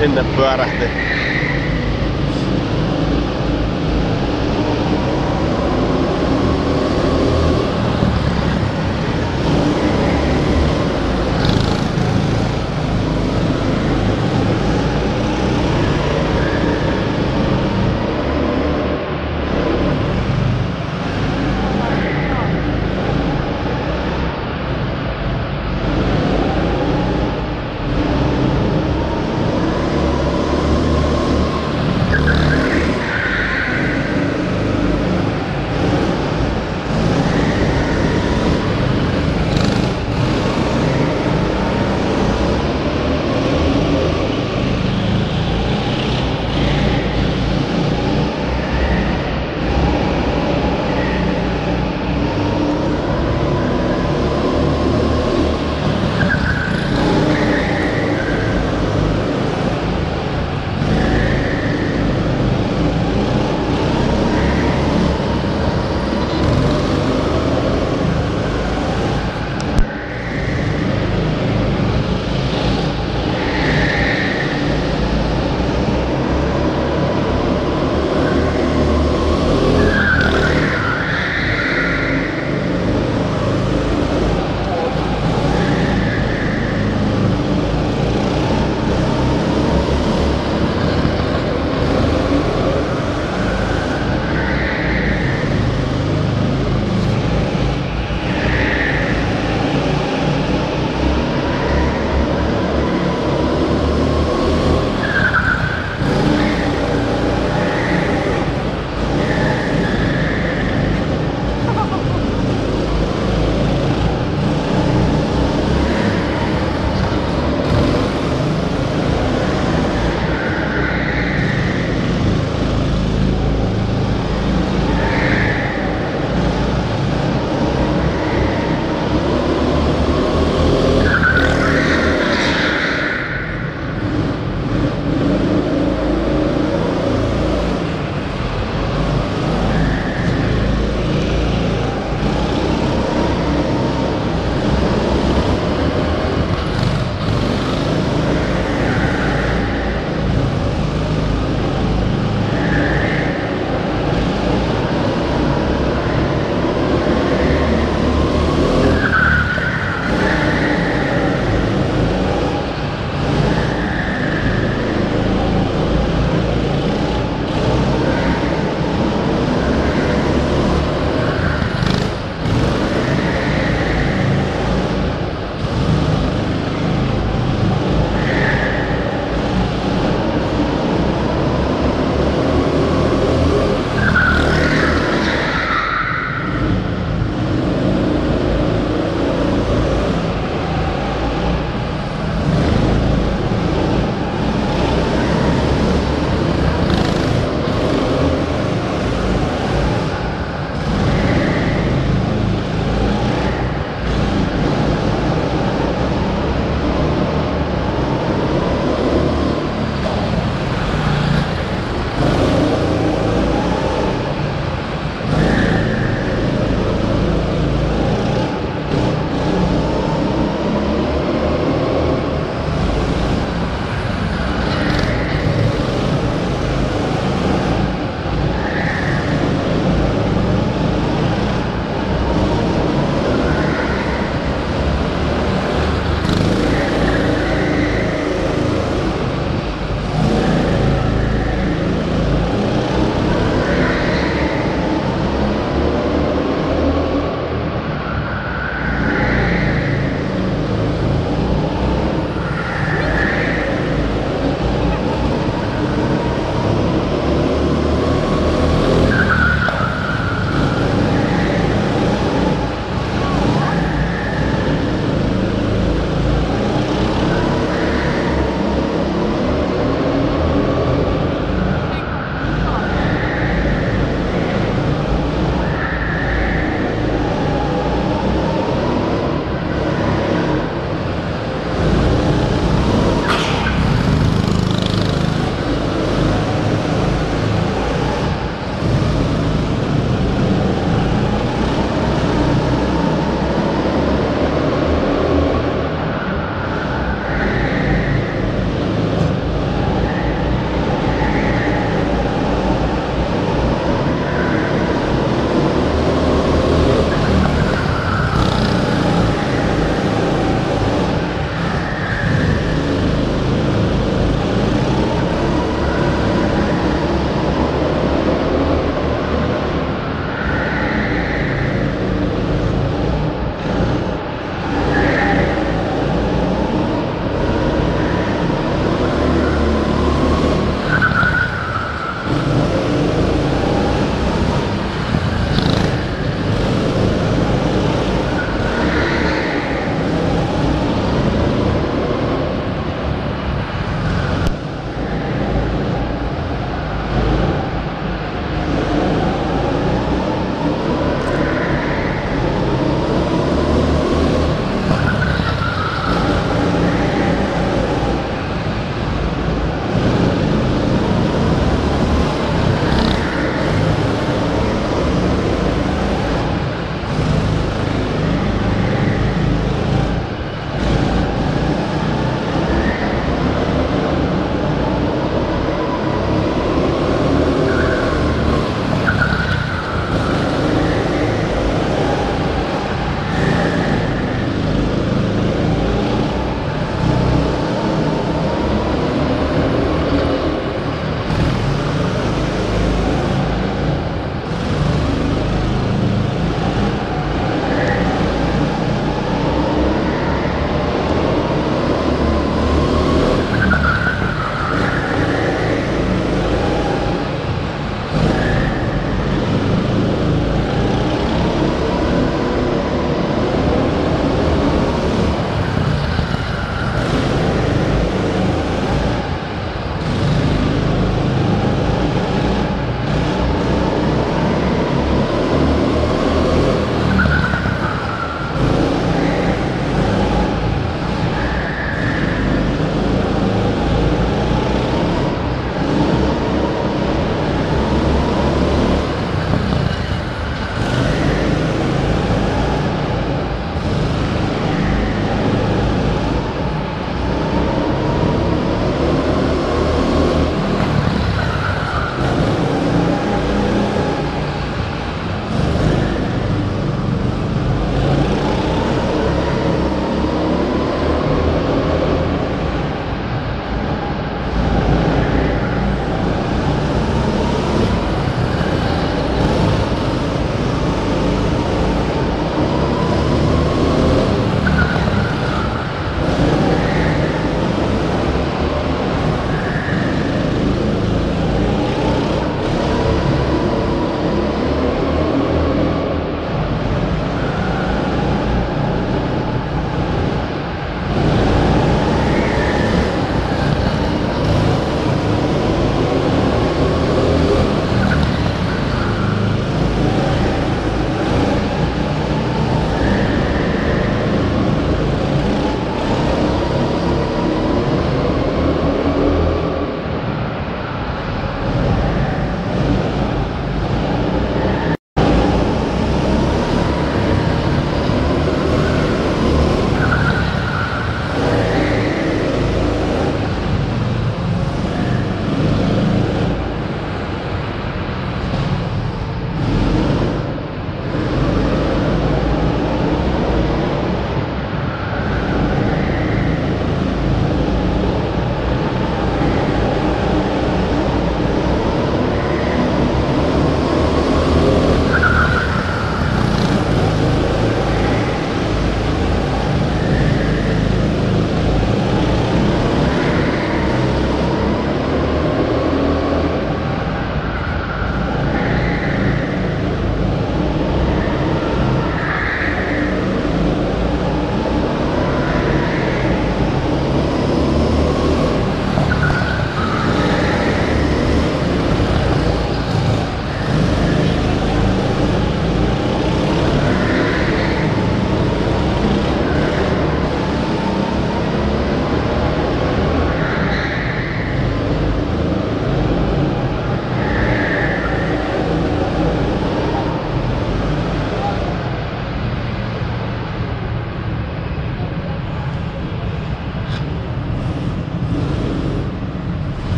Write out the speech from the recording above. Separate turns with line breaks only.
sinne pyörähti